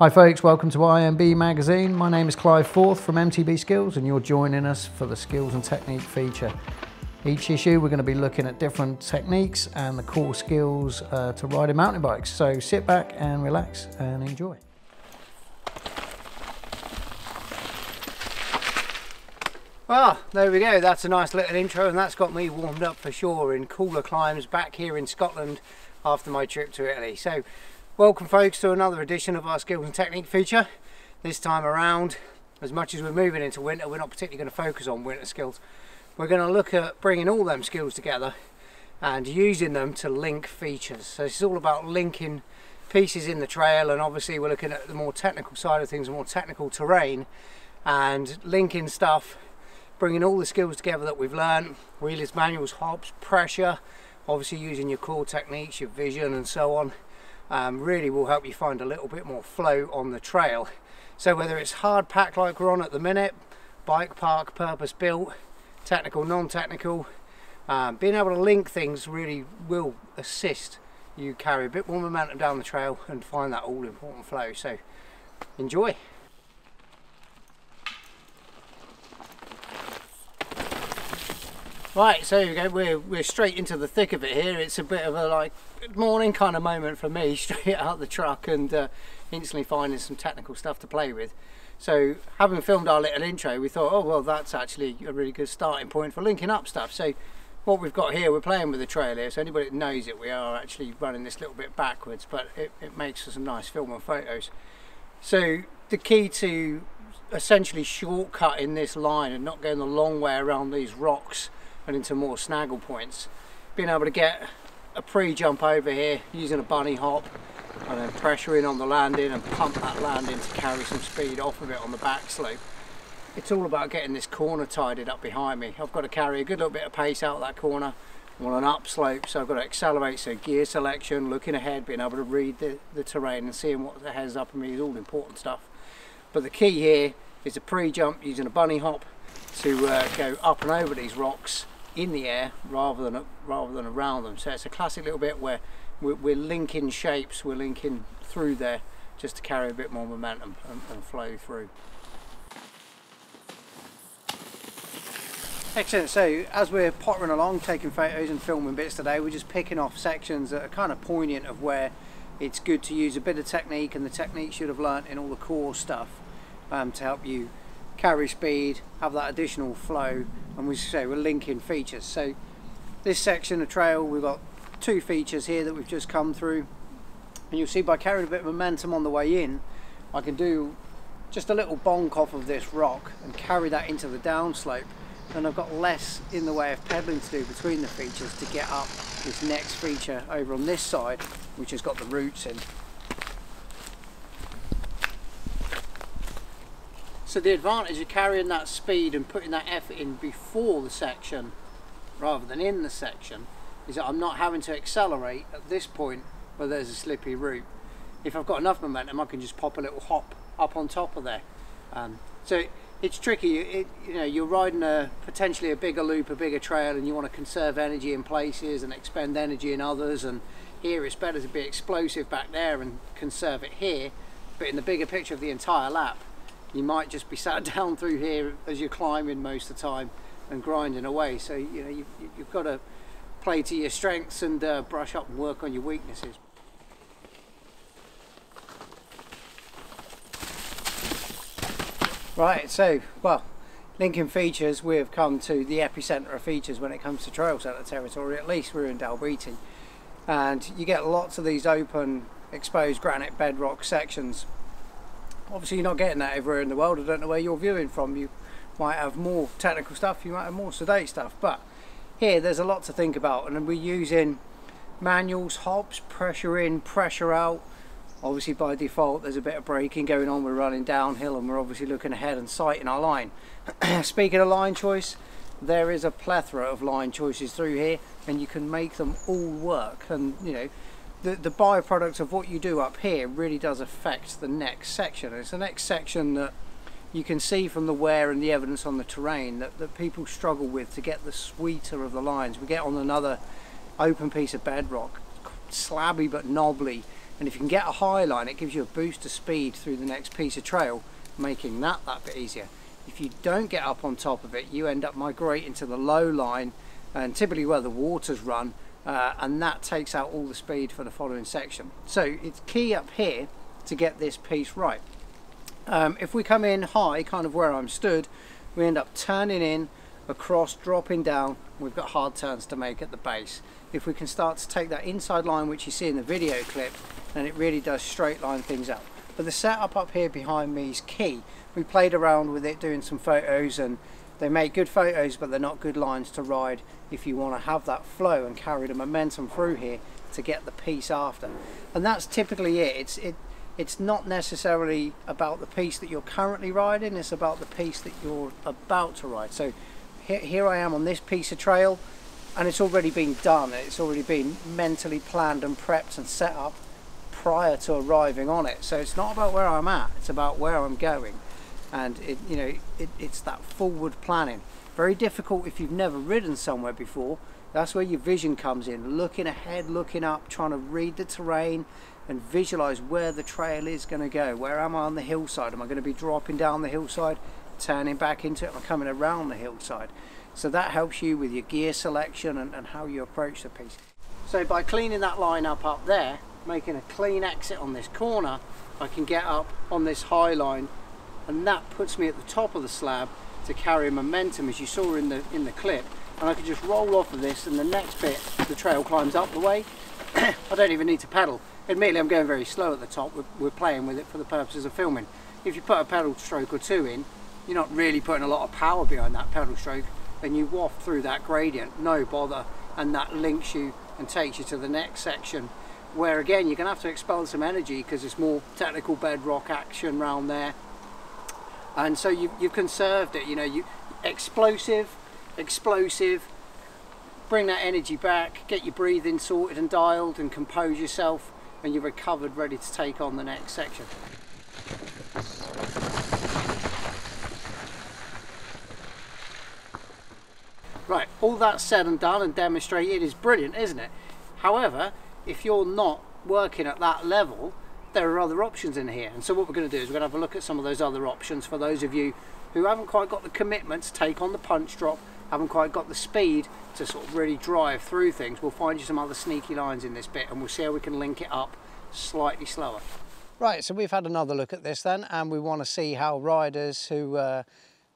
Hi folks, welcome to IMB Magazine. My name is Clive Forth from MTB Skills and you're joining us for the Skills and Technique feature. Each issue we're going to be looking at different techniques and the core skills uh, to riding mountain bikes. So sit back and relax and enjoy. Well, there we go. That's a nice little intro and that's got me warmed up for sure in cooler climes back here in Scotland after my trip to Italy. So welcome folks to another edition of our skills and technique feature. This time around, as much as we're moving into winter, we're not particularly going to focus on winter skills. We're going to look at bringing all them skills together and using them to link features. So it's all about linking pieces in the trail and obviously we're looking at the more technical side of things, more technical terrain and linking stuff bringing all the skills together that we've learned, wheelies, manuals, hops, pressure, obviously using your core techniques, your vision and so on, um, really will help you find a little bit more flow on the trail. So whether it's hard pack like we're on at the minute, bike park, purpose built, technical, non-technical, um, being able to link things really will assist you carry a bit more momentum down the trail and find that all important flow. So enjoy. Right, so we go. We're we're straight into the thick of it here. It's a bit of a like morning kind of moment for me, straight out the truck and uh, instantly finding some technical stuff to play with. So having filmed our little intro, we thought, oh well, that's actually a really good starting point for linking up stuff. So what we've got here, we're playing with the trail here. So anybody that knows it, we are actually running this little bit backwards, but it, it makes for some nice film and photos. So the key to essentially shortcutting this line and not going the long way around these rocks and into more snaggle points. Being able to get a pre-jump over here using a bunny hop and then pressure in on the landing and pump that landing to carry some speed off of it on the back slope. It's all about getting this corner tidied up behind me. I've got to carry a good little bit of pace out of that corner. On an upslope, so I've got to accelerate. So gear selection, looking ahead, being able to read the, the terrain and seeing what the heads up of me is all important stuff. But the key here is a pre-jump using a bunny hop to uh, go up and over these rocks in the air rather than rather than around them. So it's a classic little bit where we're, we're linking shapes, we're linking through there just to carry a bit more momentum and, and flow through. Excellent, so as we're pottering along, taking photos and filming bits today, we're just picking off sections that are kind of poignant of where it's good to use a bit of technique and the techniques you'd have learnt in all the core stuff um, to help you carry speed, have that additional flow, and we say we're linking features. So this section of trail, we've got two features here that we've just come through, and you'll see by carrying a bit of momentum on the way in, I can do just a little bonk off of this rock and carry that into the downslope. And I've got less in the way of pedaling to do between the features to get up this next feature over on this side which has got the roots in So the advantage of carrying that speed and putting that effort in before the section rather than in the section is that I'm not having to accelerate at this point where there's a slippy root. If I've got enough momentum I can just pop a little hop up on top of there. Um, so it's tricky, it, you know, you're riding a potentially a bigger loop, a bigger trail and you want to conserve energy in places and expend energy in others and here it's better to be explosive back there and conserve it here but in the bigger picture of the entire lap you might just be sat down through here as you're climbing most of the time and grinding away. So you know you've, you've got to play to your strengths and uh, brush up and work on your weaknesses. Right so well linking features we've come to the epicenter of features when it comes to trails trail centre territory. At least we're in Dalbeattie and you get lots of these open exposed granite bedrock sections obviously you're not getting that everywhere in the world. I don't know where you're viewing from. You might have more technical stuff, you might have more sedate stuff, but here there's a lot to think about and we're using manuals, hops, pressure in, pressure out. Obviously by default there's a bit of braking going on, we're running downhill and we're obviously looking ahead and sighting our line. Speaking of line choice, there is a plethora of line choices through here and you can make them all work and you know the, the byproduct of what you do up here really does affect the next section. It's the next section that you can see from the wear and the evidence on the terrain that, that people struggle with to get the sweeter of the lines. We get on another open piece of bedrock, slabby but knobbly, And if you can get a high line, it gives you a boost of speed through the next piece of trail, making that that bit easier. If you don't get up on top of it, you end up migrating to the low line and typically where the waters run, uh, and that takes out all the speed for the following section. So it's key up here to get this piece right. Um, if we come in high, kind of where I'm stood, we end up turning in, across, dropping down, we've got hard turns to make at the base. If we can start to take that inside line which you see in the video clip, then it really does straight line things up. But the setup up here behind me is key. We played around with it doing some photos and they make good photos but they're not good lines to ride if you want to have that flow and carry the momentum through here to get the piece after. And that's typically it. It's it it's not necessarily about the piece that you're currently riding, it's about the piece that you're about to ride. So here, here I am on this piece of trail and it's already been done. It's already been mentally planned and prepped and set up prior to arriving on it. So it's not about where I'm at, it's about where I'm going. And it, you know, it, it's that forward planning. Very difficult if you've never ridden somewhere before. That's where your vision comes in, looking ahead, looking up, trying to read the terrain and visualize where the trail is going to go. Where am I on the hillside? Am I going to be dropping down the hillside, turning back into it? Am I coming around the hillside? So that helps you with your gear selection and, and how you approach the piece. So by cleaning that line up up there, making a clean exit on this corner, I can get up on this high line and that puts me at the top of the slab to carry momentum as you saw in the in the clip. And I can just roll off of this and the next bit the trail climbs up the way. I don't even need to pedal. Admittedly I'm going very slow at the top. We're, we're, playing with it for the purposes of filming. If you put a pedal stroke or two in you're not really putting a lot of power behind that pedal stroke. And you waft through that gradient no bother and that links you and takes you to the next section where again you're to have to expel some energy because it's more technical bedrock action around there and so you, you've conserved it you know you explosive explosive bring that energy back get your breathing sorted and dialed and compose yourself and you're recovered ready to take on the next section. Right all that said and done and demonstrated is brilliant isn't it? However if you're not working at that level there are other options in here. And so what we're going to do is we're going to have a look at some of those other options for those of you who haven't quite got the commitment to take on the punch drop, haven't quite got the speed to sort of really drive through things. We'll find you some other sneaky lines in this bit and we'll see how we can link it up slightly slower. Right, so we've had another look at this then and we want to see how riders who uh,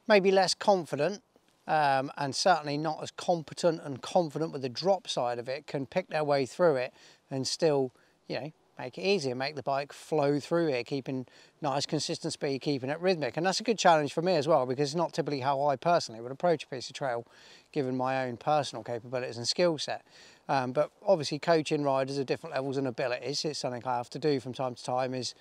may be less confident um, and certainly not as competent and confident with the drop side of it can pick their way through it and still, you know, make it easier, make the bike flow through here, keeping nice consistent speed, keeping it rhythmic. And that's a good challenge for me as well, because it's not typically how I personally would approach a piece of trail, given my own personal capabilities and skill set. Um, but obviously coaching riders of different levels and abilities, it's something I have to do from time to time is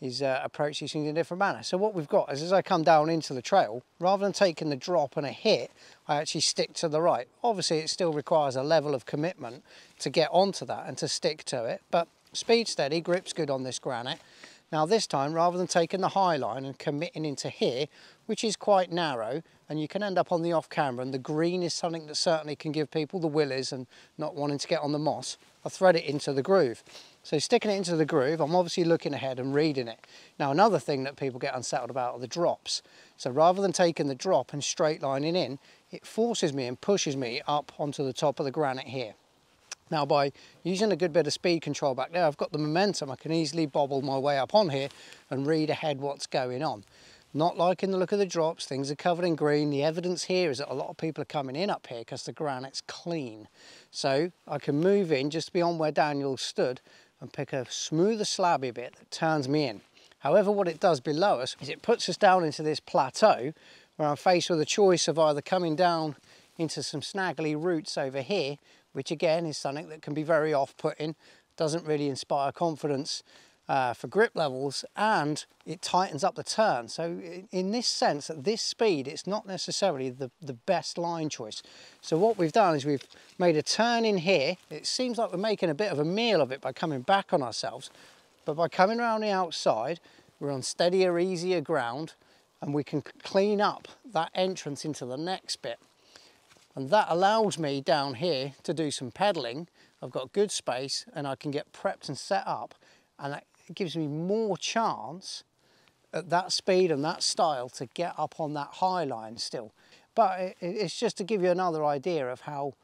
is uh, approach these things in a different manner. So what we've got is as I come down into the trail, rather than taking the drop and a hit, I actually stick to the right. Obviously it still requires a level of commitment to get onto that and to stick to it, but Speed steady, grip's good on this granite. Now this time, rather than taking the high line and committing into here, which is quite narrow, and you can end up on the off camber, and the green is something that certainly can give people the willies and not wanting to get on the moss, I thread it into the groove. So sticking it into the groove, I'm obviously looking ahead and reading it. Now another thing that people get unsettled about are the drops. So rather than taking the drop and straight lining in, it forces me and pushes me up onto the top of the granite here. Now by using a good bit of speed control back there, I've got the momentum. I can easily bobble my way up on here and read ahead what's going on. Not liking the look of the drops, things are covered in green. The evidence here is that a lot of people are coming in up here because the granite's clean. So I can move in just beyond where Daniel stood and pick a smoother slabby bit that turns me in. However, what it does below us is it puts us down into this plateau where I'm faced with a choice of either coming down into some snaggly roots over here which again is something that can be very off-putting, doesn't really inspire confidence uh, for grip levels and it tightens up the turn. So in this sense, at this speed, it's not necessarily the, the best line choice. So what we've done is we've made a turn in here. It seems like we're making a bit of a meal of it by coming back on ourselves, but by coming around the outside, we're on steadier, easier ground and we can clean up that entrance into the next bit. And that allows me down here to do some pedaling. I've got good space and I can get prepped and set up and that gives me more chance at that speed and that style to get up on that high line still. But it's just to give you another idea of how,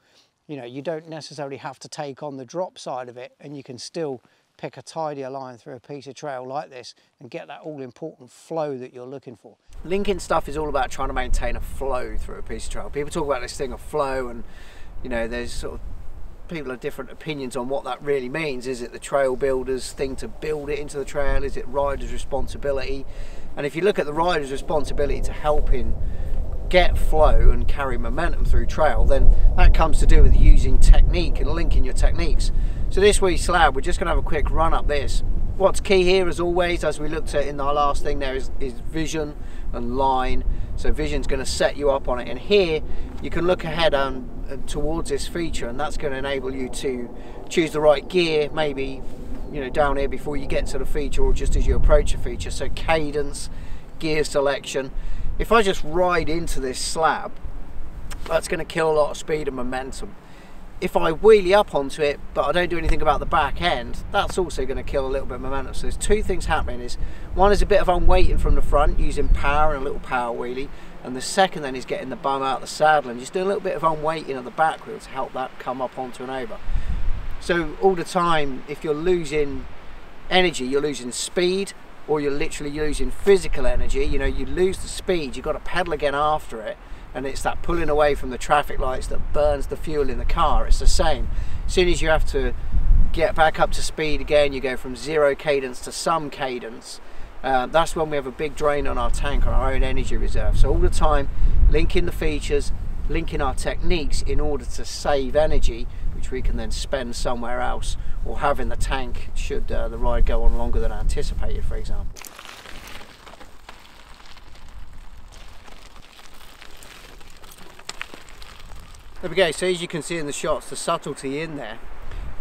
you know, you don't necessarily have to take on the drop side of it and you can still pick a tidier line through a piece of trail like this and get that all important flow that you're looking for. Linking stuff is all about trying to maintain a flow through a piece of trail. People talk about this thing of flow and, you know, there's sort of people have different opinions on what that really means. Is it the trail builder's thing to build it into the trail? Is it rider's responsibility? And if you look at the rider's responsibility to helping get flow and carry momentum through trail, then that comes to do with using technique and linking your techniques. So this wee slab, we're just going to have a quick run up this. What's key here, as always, as we looked at in our last thing there, is, is vision and line. So vision's going to set you up on it. And here, you can look ahead and towards this feature and that's going to enable you to choose the right gear maybe you know down here before you get to the feature or just as you approach a feature so cadence gear selection if I just ride into this slab that's going to kill a lot of speed and momentum. If I wheelie up onto it but I don't do anything about the back end that's also going to kill a little bit of momentum. So there's two things happening is one is a bit of unweighting from the front using power and a little power wheelie and the second then is getting the bum out of the saddle and just doing a little bit of unweighting of the back wheel to help that come up onto an over. So all the time if you're losing energy you're losing speed or you're literally losing physical energy you know you lose the speed you've got to pedal again after it and it's that pulling away from the traffic lights that burns the fuel in the car. It's the same. As soon as you have to get back up to speed again, you go from zero cadence to some cadence. Uh, that's when we have a big drain on our tank, on our own energy reserve. So all the time, linking the features, linking our techniques in order to save energy, which we can then spend somewhere else or have in the tank should uh, the ride go on longer than anticipated, for example. There we go, so as you can see in the shots, the subtlety in there,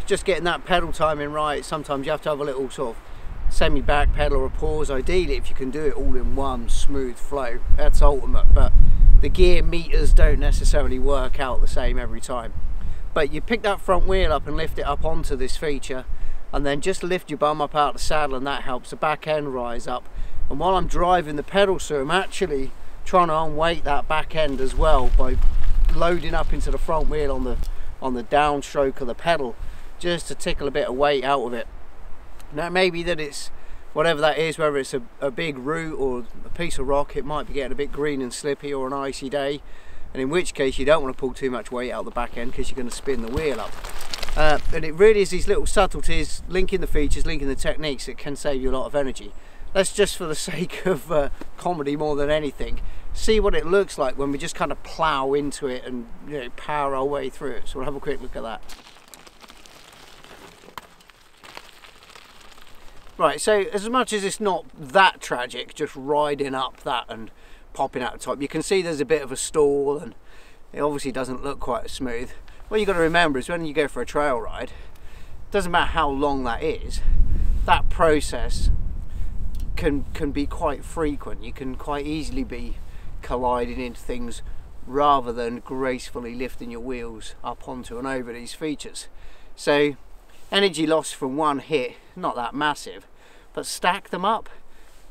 just getting that pedal timing right, sometimes you have to have a little sort of semi-back pedal or a pause, ideally if you can do it all in one smooth flow, that's ultimate, but the gear meters don't necessarily work out the same every time. But you pick that front wheel up and lift it up onto this feature, and then just lift your bum up out of the saddle and that helps the back end rise up. And while I'm driving the pedal so I'm actually trying to unweight that back end as well by loading up into the front wheel on the on the downstroke of the pedal just to tickle a bit of weight out of it. Now maybe that it's whatever that is, whether it's a, a big root or a piece of rock, it might be getting a bit green and slippy or an icy day and in which case you don't want to pull too much weight out the back end because you're going to spin the wheel up. Uh, and it really is these little subtleties, linking the features, linking the techniques that can save you a lot of energy. That's just for the sake of uh, comedy more than anything see what it looks like when we just kind of plow into it and you know, power our way through it. So we'll have a quick look at that. Right, so as much as it's not that tragic, just riding up that and popping out the top, you can see there's a bit of a stall and it obviously doesn't look quite as smooth. What you've got to remember is when you go for a trail ride, doesn't matter how long that is, that process can can be quite frequent. You can quite easily be colliding into things rather than gracefully lifting your wheels up onto and over these features. So energy loss from one hit, not that massive, but stack them up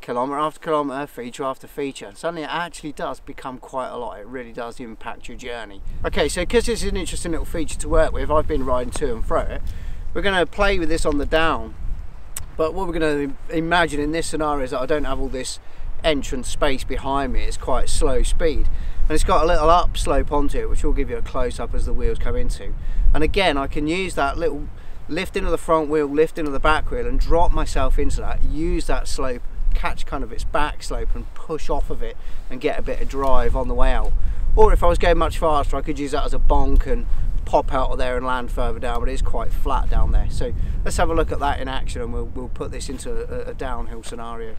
kilometre after kilometre, feature after feature. And Suddenly it actually does become quite a lot. It really does impact your journey. Okay, so because this is an interesting little feature to work with, I've been riding to and fro it. We're going to play with this on the down. But what we're going to imagine in this scenario is that I don't have all this entrance space behind me. It's quite slow speed. And it's got a little upslope onto it, which will give you a close up as the wheels come into. And again, I can use that little lifting of the front wheel, lifting of the back wheel and drop myself into that, use that slope, catch kind of its back slope and push off of it and get a bit of drive on the way out. Or if I was going much faster, I could use that as a bonk and pop out of there and land further down, but it is quite flat down there. So let's have a look at that in action and we'll, we'll put this into a, a downhill scenario.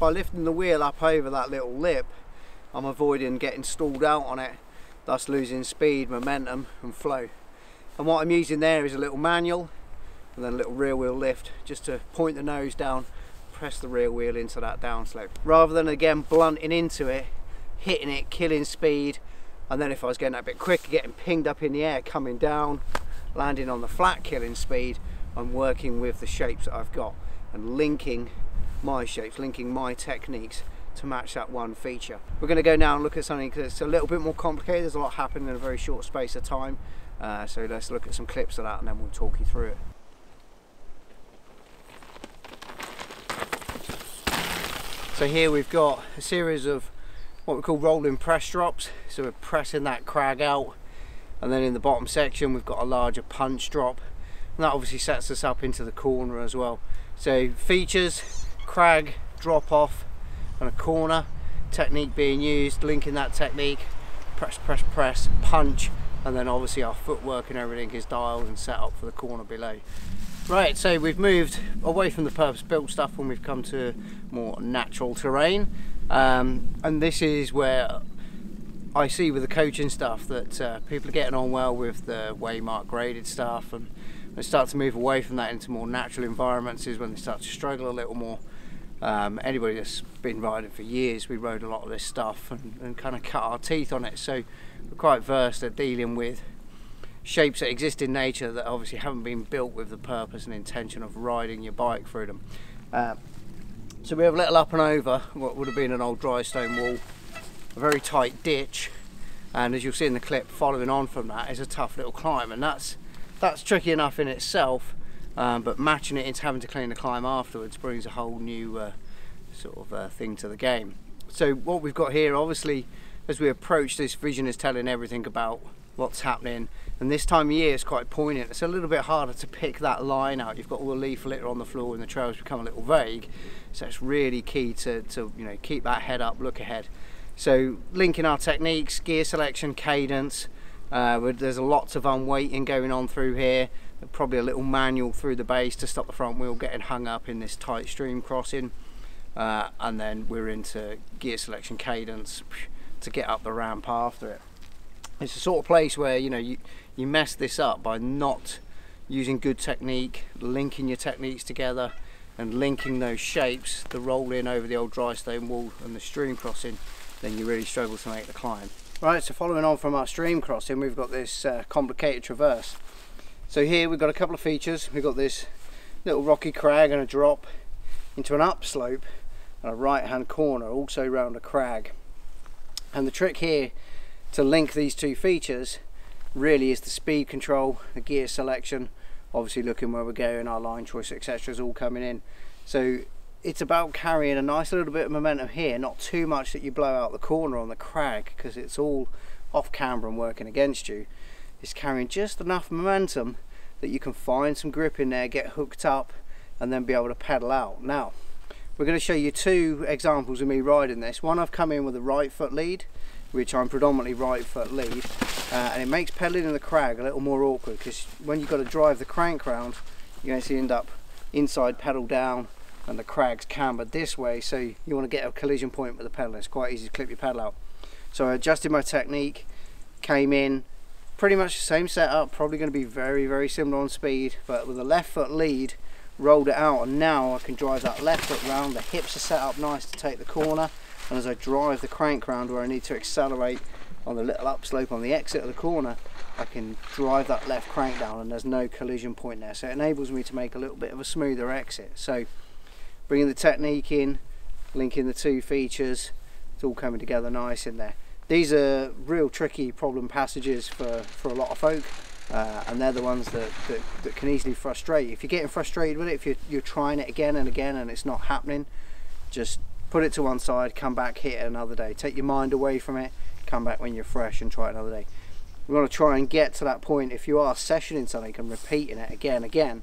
by lifting the wheel up over that little lip I'm avoiding getting stalled out on it thus losing speed, momentum and flow. And what I'm using there is a little manual and then a little rear wheel lift just to point the nose down press the rear wheel into that downslope. Rather than again blunting into it hitting it, killing speed and then if I was getting that bit quicker getting pinged up in the air coming down landing on the flat killing speed I'm working with the shapes that I've got and linking my shapes, linking my techniques to match that one feature. We're going to go now and look at something that's a little bit more complicated. There's a lot happening in a very short space of time. Uh, so let's look at some clips of that and then we'll talk you through it. So here we've got a series of what we call rolling press drops. So we're pressing that crag out and then in the bottom section we've got a larger punch drop and that obviously sets us up into the corner as well. So features, crag, drop off and a corner technique being used, linking that technique, press, press, press, punch and then obviously our footwork and everything is dialed and set up for the corner below. Right, so we've moved away from the purpose-built stuff and we've come to more natural terrain. Um, and this is where I see with the coaching stuff that uh, people are getting on well with the waymark graded stuff and they start to move away from that into more natural environments is when they start to struggle a little more. Um, anybody that's been riding for years, we rode a lot of this stuff and, and kind of cut our teeth on it. So we're quite versed at dealing with shapes that exist in nature that obviously haven't been built with the purpose and intention of riding your bike through them. Uh, so we have a little up and over what would have been an old dry stone wall, a very tight ditch, and as you'll see in the clip, following on from that is a tough little climb, and that's that's tricky enough in itself. Um, but matching it into having to clean the climb afterwards brings a whole new uh, sort of uh, thing to the game. So what we've got here, obviously, as we approach this vision is telling everything about what's happening. And this time of year it's quite poignant. It's a little bit harder to pick that line out. You've got all the leaf litter on the floor and the trails become a little vague. So it's really key to, to you know keep that head up look ahead. So linking our techniques gear selection cadence uh, there's lots of unweighting going on through here probably a little manual through the base to stop the front wheel getting hung up in this tight stream crossing uh, and then we're into gear selection cadence to get up the ramp after it. It's the sort of place where you know you, you mess this up by not using good technique, linking your techniques together and linking those shapes, the roll in over the old dry stone wall and the stream crossing, then you really struggle to make the climb. Right, so following on from our stream crossing, we've got this uh, complicated traverse. So here we've got a couple of features. We've got this little rocky crag and a drop into an upslope and a right hand corner, also round a crag. And the trick here to link these two features really is the speed control, the gear selection, obviously looking where we're going, our line choice, etc. is all coming in. So it's about carrying a nice little bit of momentum here, not too much that you blow out the corner on the crag because it's all off camber and working against you. It's carrying just enough momentum that you can find some grip in there, get hooked up and then be able to pedal out. Now, we're going to show you two examples of me riding this. One I've come in with a right foot lead, which I'm predominantly right foot lead, uh, and it makes pedaling in the crag a little more awkward because when you've got to drive the crank round, you actually end up inside pedal down and the crag's cambered this way, so you want to get a collision point with the pedal. It's quite easy to clip your pedal out. So I adjusted my technique, came in, pretty much the same setup, probably going to be very, very similar on speed, but with a left foot lead, rolled it out and now I can drive that left foot round. The hips are set up nice to take the corner and as I drive the crank round where I need to accelerate on the little upslope on the exit of the corner I can drive that left crank down and there's no collision point there. So it enables me to make a little bit of a smoother exit. So bringing the technique in linking the two features it's all coming together nice in there these are real tricky problem passages for for a lot of folk uh, and they're the ones that, that, that, can easily frustrate If you're getting frustrated with it, if you're, you're trying it again and again and it's not happening, just put it to one side, come back, hit it another day. Take your mind away from it, come back when you're fresh and try it another day. We want to try and get to that point if you are sessioning something and repeating it again and again.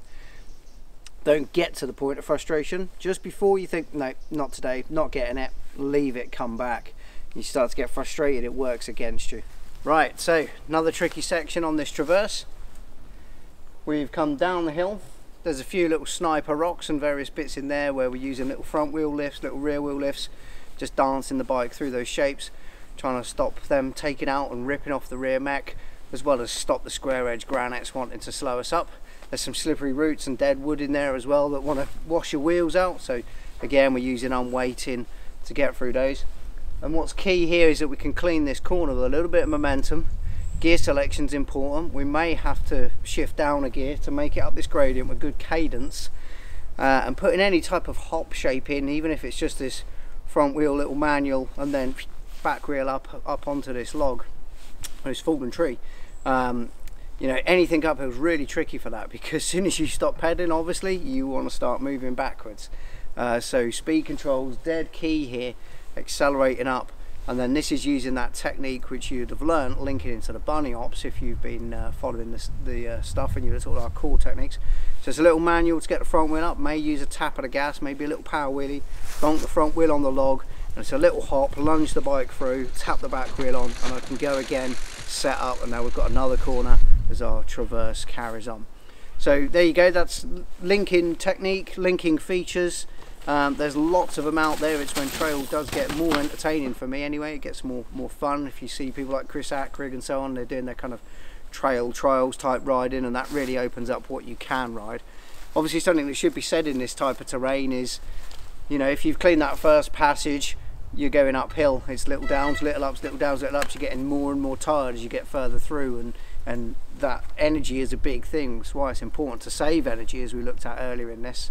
Don't get to the point of frustration. Just before you think, no, not today, not getting it, leave it, come back. You start to get frustrated, it works against you. Right, so another tricky section on this traverse. We've come down the hill. There's a few little sniper rocks and various bits in there where we're using little front wheel lifts, little rear wheel lifts, just dancing the bike through those shapes, trying to stop them taking out and ripping off the rear mech, as well as stop the square edge granites wanting to slow us up. There's some slippery roots and dead wood in there as well that want to wash your wheels out, so again we're using unweighting to get through those. And what's key here is that we can clean this corner with a little bit of momentum, gear selection is important. We may have to shift down a gear to make it up this gradient with good cadence. Uh, and putting any type of hop shape in, even if it's just this front wheel little manual and then back wheel up up onto this log, this fallen tree. Um, you know, anything uphill is really tricky for that because as soon as you stop pedaling, obviously, you want to start moving backwards. Uh, so speed control is dead key here, accelerating up. And then this is using that technique which you'd have learned linking into the bunny ops if you've been uh, following this, the uh, stuff and you looked at all our core techniques. So it's a little manual to get the front wheel up may use a tap of the gas maybe a little power wheelie donk the front wheel on the log and it's a little hop lunge the bike through tap the back wheel on and I can go again set up and now we've got another corner as our traverse carries on. So there you go that's linking technique linking features um, there's lots of them out there. It's when trail does get more entertaining for me anyway. It gets more more fun if you see people like Chris Akrigg and so on. They're doing their kind of trail trials type riding, and that really opens up what you can ride. Obviously, something that should be said in this type of terrain is, you know, if you've cleaned that first passage, you're going uphill. It's little downs, little ups, little downs, little ups. You're getting more and more tired as you get further through, and and that energy is a big thing. That's why it's important to save energy, as we looked at earlier in this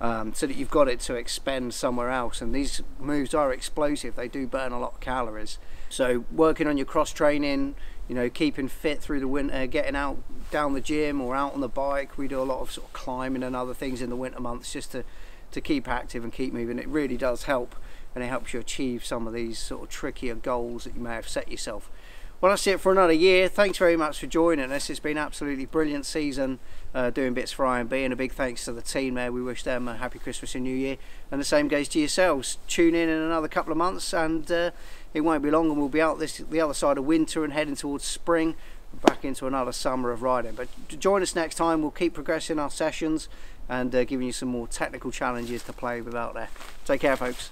um, so that you've got it to expend somewhere else. And these moves are explosive, they do burn a lot of calories. So, working on your cross training, you know, keeping fit through the winter, getting out down the gym or out on the bike. We do a lot of sort of climbing and other things in the winter months just to, to keep active and keep moving. It really does help and it helps you achieve some of these sort of trickier goals that you may have set yourself. Well, that's it for another year. Thanks very much for joining us. It's been absolutely brilliant season uh, doing bits for IMB, and a big thanks to the team there. We wish them a happy Christmas and New Year, and the same goes to yourselves. Tune in in another couple of months, and uh, it won't be long, and we'll be out this the other side of winter and heading towards spring, back into another summer of riding. But join us next time. We'll keep progressing our sessions and uh, giving you some more technical challenges to play with out there. Take care, folks.